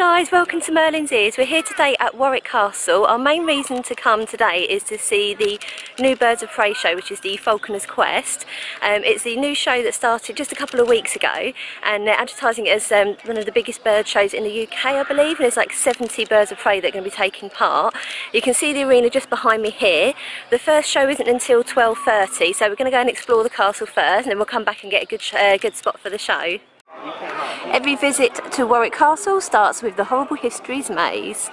guys, welcome to Merlin's Ears. We're here today at Warwick Castle. Our main reason to come today is to see the new Birds of Prey show, which is the Falconer's Quest. Um, it's the new show that started just a couple of weeks ago, and they're advertising it as um, one of the biggest bird shows in the UK, I believe. And there's like 70 birds of prey that are going to be taking part. You can see the arena just behind me here. The first show isn't until 12:30, so we're going to go and explore the castle first, and then we'll come back and get a good, uh, good spot for the show. Every visit to Warwick Castle starts with the Horrible Histories maze.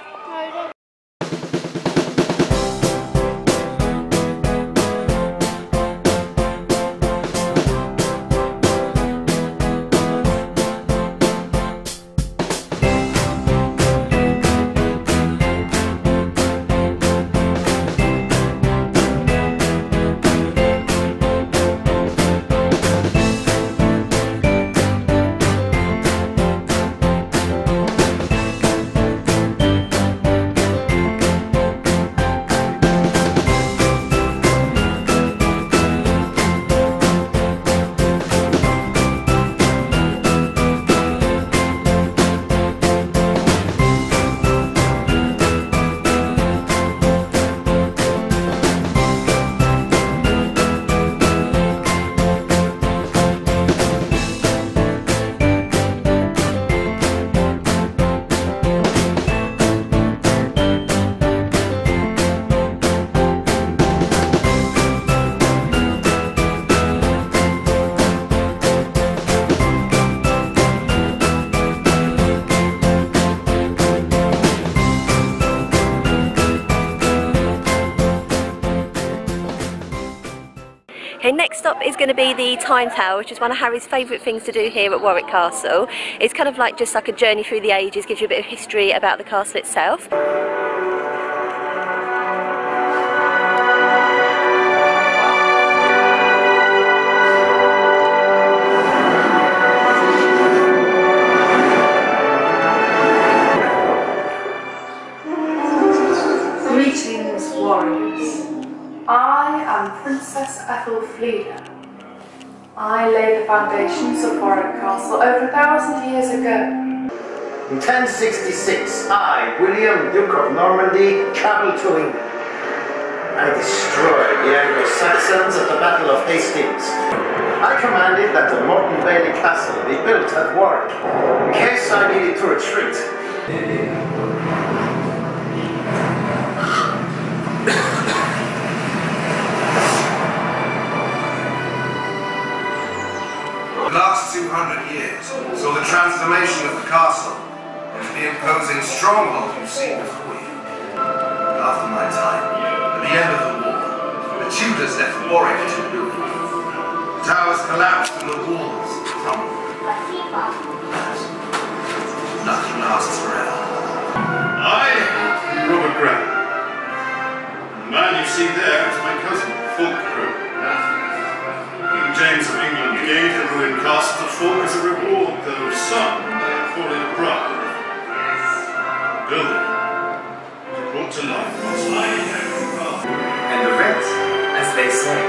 Going to be the Time Tower, which is one of Harry's favourite things to do here at Warwick Castle. It's kind of like just like a journey through the ages, gives you a bit of history about the castle itself. Foundations of Warwick Castle over a thousand years ago. In 1066, I, William, Duke of Normandy, travelled to England. I destroyed the Anglo-Saxons at the Battle of Hastings. I commanded that the motte and bailey Castle be built at Warwick, in case I needed to retreat. years saw the transformation of the castle into the imposing stronghold you see before you. After my time, at the end of the war, the Tudors left Warwick to ruin. The towers collapsed and the walls crumbled. Nothing lasts forever. I, Robert Graham, the man you see there Gave the ruined castle to Fulke as a reward, though some may it a bribe. Building was brought to life there And the rest, as they say,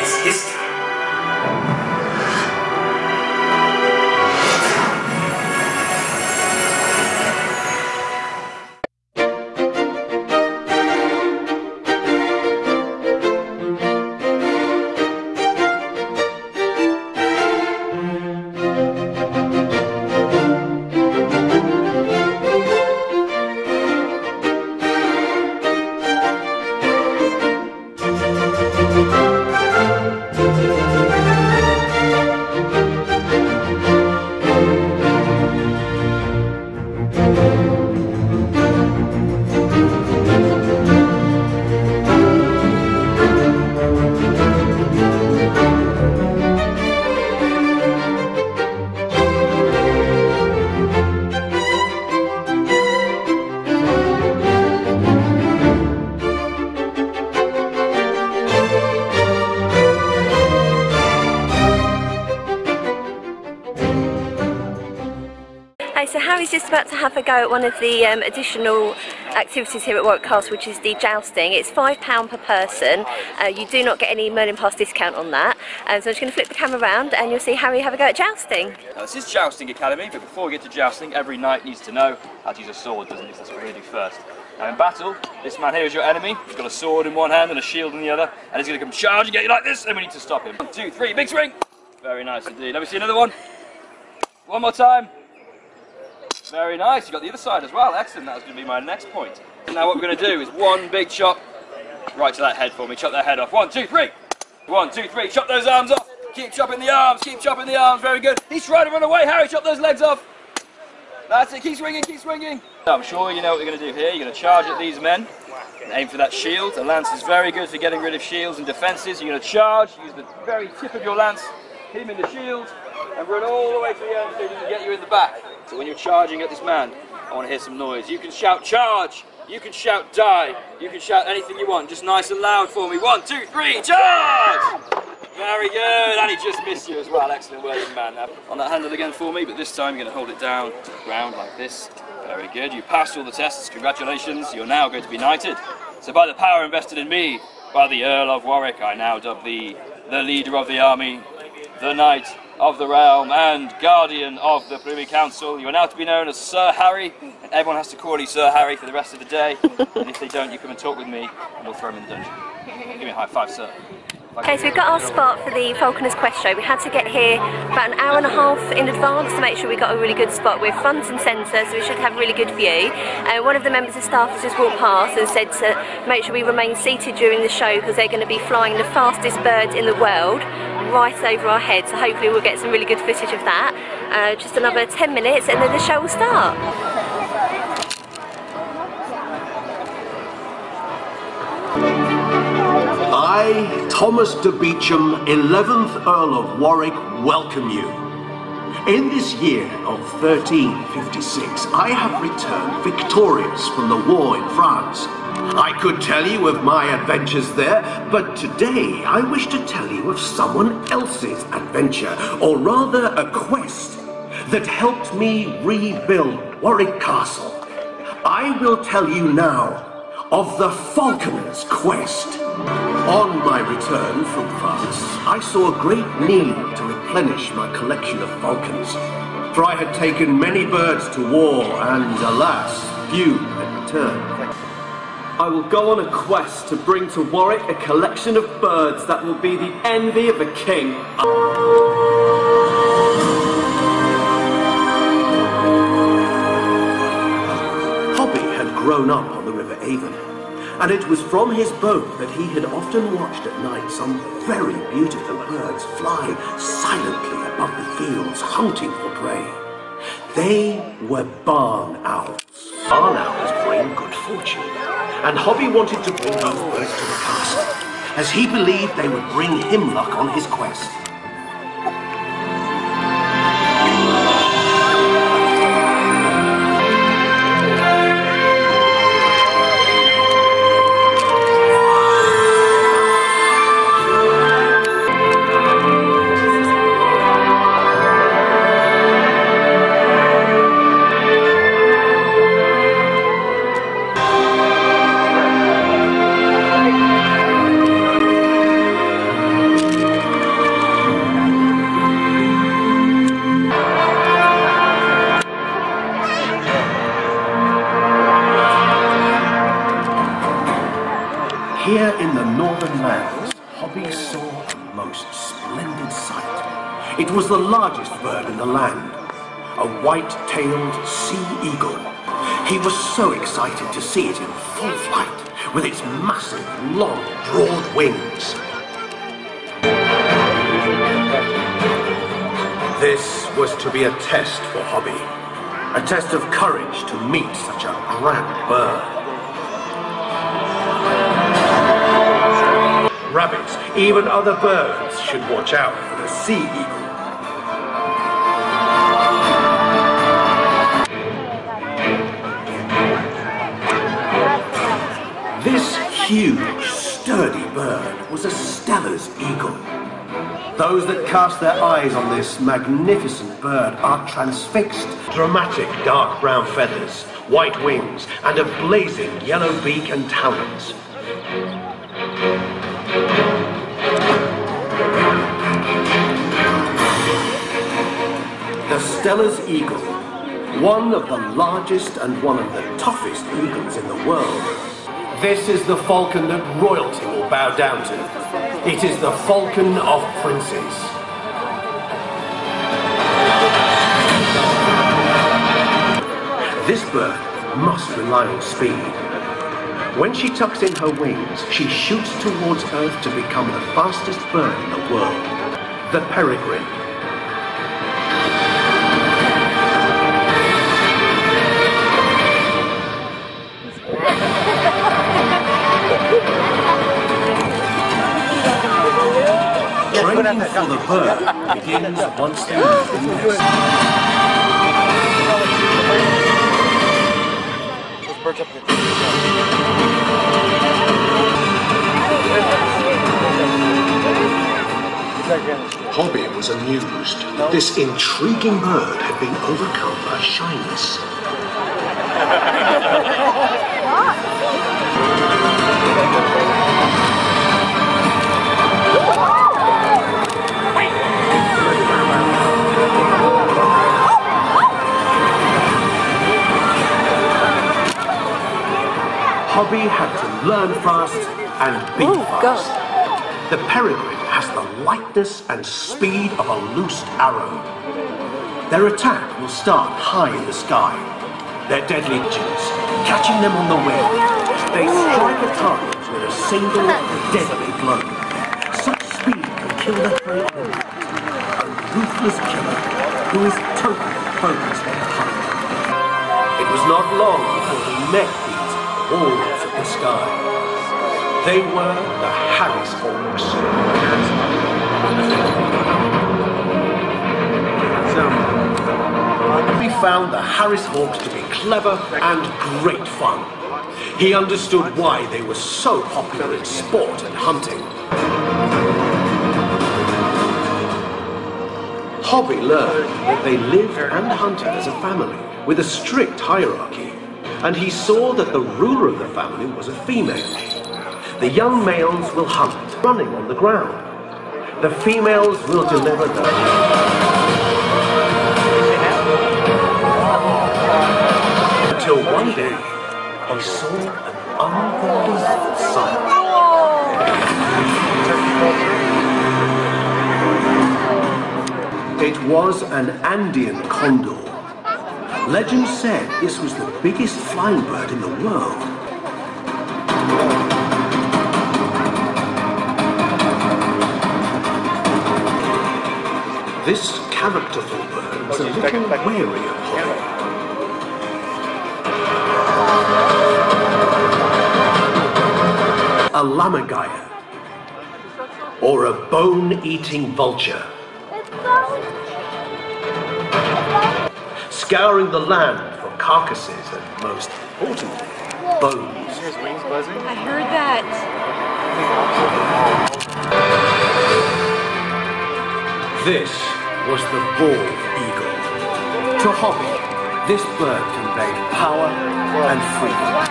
is history. Have a go at one of the um, additional activities here at Warwick Castle, which is the jousting. It's £5 per person. Uh, you do not get any Merlin Pass discount on that. Um, so I'm just going to flip the camera around and you'll see Harry have a go at jousting. Now, this is Jousting Academy, but before we get to jousting, every knight needs to know how to use a sword, doesn't he? That's what we're going to do first. Now, in battle, this man here is your enemy. He's got a sword in one hand and a shield in the other, and he's going to come charging at you like this, and we need to stop him. One, two, three, big swing! Very nice indeed. Let me see another one. One more time. Very nice. You got the other side as well. Excellent. That was going to be my next point. Now, what we're going to do is one big chop right to that head for me. Chop that head off. One, two, three. One, two, three. Chop those arms off. Keep chopping the arms. Keep chopping the arms. Very good. He's trying to run away. Harry, chop those legs off. That's it. Keep swinging. Keep swinging. I'm sure you know what you're going to do here. You're going to charge at these men. Aim for that shield. The lance is very good for getting rid of shields and defences. You're going to charge. Use the very tip of your lance. Hit him in the shield. And run all the way to the end so he doesn't get you in the back. So when you're charging at this man, I want to hear some noise. You can shout charge. You can shout die. You can shout anything you want. Just nice and loud for me. One, two, three, charge! Very good. And he just missed you as well. Excellent work, man. Now, on that handle again for me, but this time you're going to hold it down to the ground like this. Very good. You passed all the tests. Congratulations. You're now going to be knighted. So by the power invested in me, by the Earl of Warwick, I now dub thee the leader of the army, the knight of the realm, and guardian of the Privy Council. You are now to be known as Sir Harry, and everyone has to call you Sir Harry for the rest of the day. and if they don't, you come and talk with me, and we'll throw them in the dungeon. Give me a high five, sir. Okay, so we've got our spot for the Falconer's Quest show. We had to get here about an hour and a half in advance to make sure we got a really good spot. We're front and centre, so we should have a really good view. And uh, one of the members of staff has just walked past and said to make sure we remain seated during the show because they're going to be flying the fastest bird in the world right over our heads. So hopefully we'll get some really good footage of that. Uh, just another 10 minutes and then the show will start. I, Thomas de Beauchamp, 11th Earl of Warwick, welcome you. In this year of 1356, I have returned victorious from the war in France. I could tell you of my adventures there, but today I wish to tell you of someone else's adventure, or rather a quest, that helped me rebuild Warwick Castle. I will tell you now of the Falconer's Quest. On my return from France, I saw a great need to replenish my collection of falcons, for I had taken many birds to war, and alas, few had returned. I will go on a quest to bring to Warwick a collection of birds that will be the envy of a king. Hobby had grown up on the River Avon, and it was from his boat that he had often watched at night some very beautiful birds fly silently above the fields hunting for prey. They were barn owls. Barn owls bring good fortune, and Hobby wanted to bring those birds to the castle, as he believed they would bring him luck on his quest. Here in the northern lands, Hobby saw a most splendid sight. It was the largest bird in the land, a white-tailed sea eagle. He was so excited to see it in full flight, with its massive, long, broad wings. This was to be a test for Hobby, a test of courage to meet such a grand bird. Rabbits, even other birds, should watch out for the sea eagle. This huge, sturdy bird was a Steller's eagle. Those that cast their eyes on this magnificent bird are transfixed. Dramatic dark brown feathers, white wings, and a blazing yellow beak and talons. The Steller's eagle, one of the largest and one of the toughest eagles in the world. This is the falcon that royalty will bow down to. It is the falcon of princes. This bird must rely on speed. When she tucks in her wings, she shoots towards Earth to become the fastest bird in the world, the peregrine. For the bird begins once they leave the nest. Hobby was amused that this intriguing bird had been overcome by shyness. Hobby had to learn fast and be oh, fast. The peregrine has the lightness and speed of a loosed arrow. Their attack will start high in the sky. Their deadly engines, catching them on the wing, they strike a target with a single deadly blow. Such speed can kill their prey on. A ruthless killer who is totally focused on the hunt. It was not long before he met these of the sky. They were the Harris Hawks. He found the Harris Hawks to be clever and great fun. He understood why they were so popular in sport and hunting. Hobby learned that they lived and hunted as a family with a strict hierarchy, and he saw that the ruler of the family was a female. The young males will hunt, running on the ground. The females will deliver the... Until one day, he saw an unbelievable sight. It was an Andean condor. Legend said this was the biggest flying bird in the world. This characterful bird was a little wary of Hobby. A lammergeier, or a bone-eating vulture. Scouring the land for carcasses and, most importantly, bones. I heard that. This was the bald eagle. To Hobby, this bird conveyed power and freedom.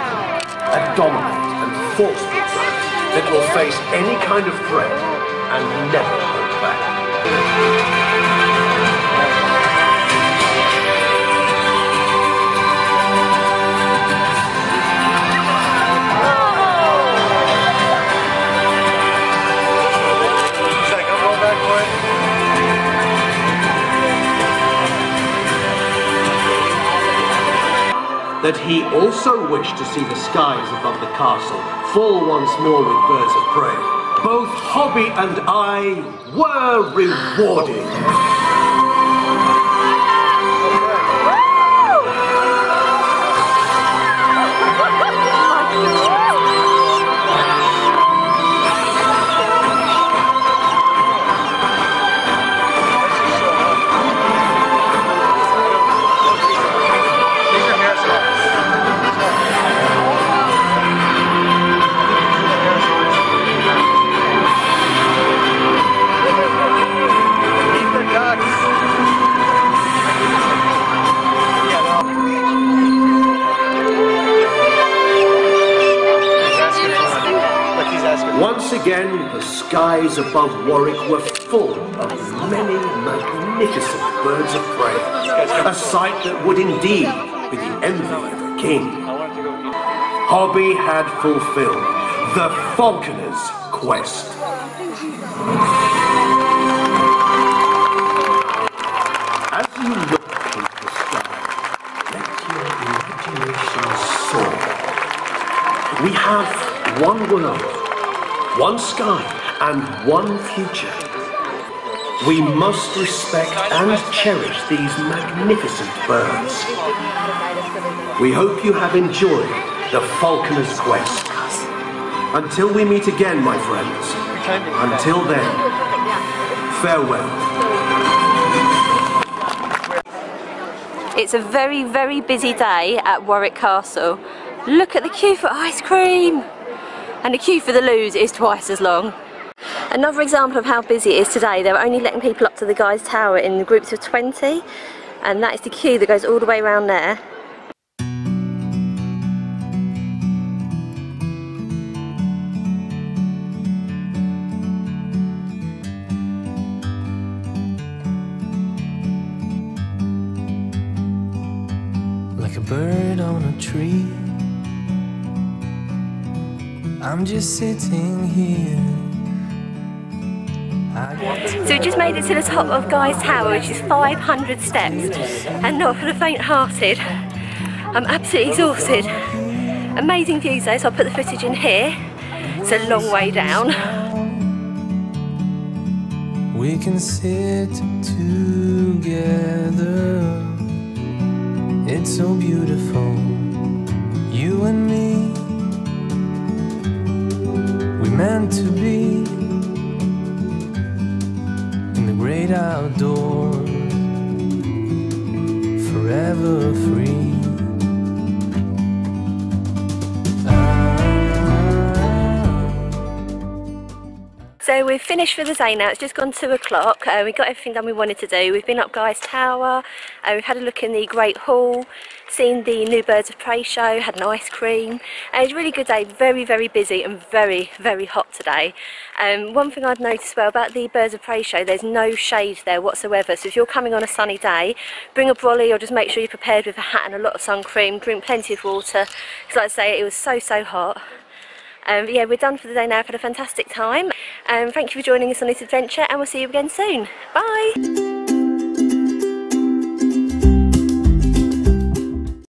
A dominant and forceful bird that will face any kind of threat and never hold back. That he also wished to see the skies above the castle fall once more with birds of prey. Both Hobby and I were rewarded. Above Warwick were full of many magnificent birds of prey, a sight that would indeed be the envy of a king. Hobby had fulfilled the falconer's quest. As you look into the sky, let your imagination soar. We have one world, one sky, and one future. We must respect and cherish these magnificent birds. We hope you have enjoyed the Falconer's Quest. Until we meet again, my friends. Until then, farewell. It's a very, very busy day at Warwick Castle. Look at the queue for ice cream! And the queue for the loos is twice as long. Another example of how busy it is today, they're only letting people up to the Guy's Tower in groups of 20 and that is the queue that goes all the way around there. like a bird on a tree. I'm just sitting here. So we just made it to the top of Guy's Tower, which is 500 steps, and not for the faint-hearted. I'm absolutely exhausted. Amazing views though, so I'll put the footage in here. It's a long way down. We can sit together. It's so beautiful, you and me. We meant to be great outdoors, forever free. So we've finished for the day now. It's just gone two o'clock. Uh, we got everything done we wanted to do. We've been up Guy's Tower. Uh, we've had a look in the Great Hall, seen the new Birds of Prey show, had an ice cream. Uh, was a really good day. Very, very busy and very, very hot today. Um, one thing I'd noticed well about the Birds of Prey show, there's no shade there whatsoever. So if you're coming on a sunny day, bring a brolly or just make sure you're prepared with a hat and a lot of sun cream. Drink plenty of water. Because like I say, it was so, so hot. Um, but yeah, we're done for the day now. I've had a fantastic time. Um, thank you for joining us on this adventure and we'll see you again soon. Bye!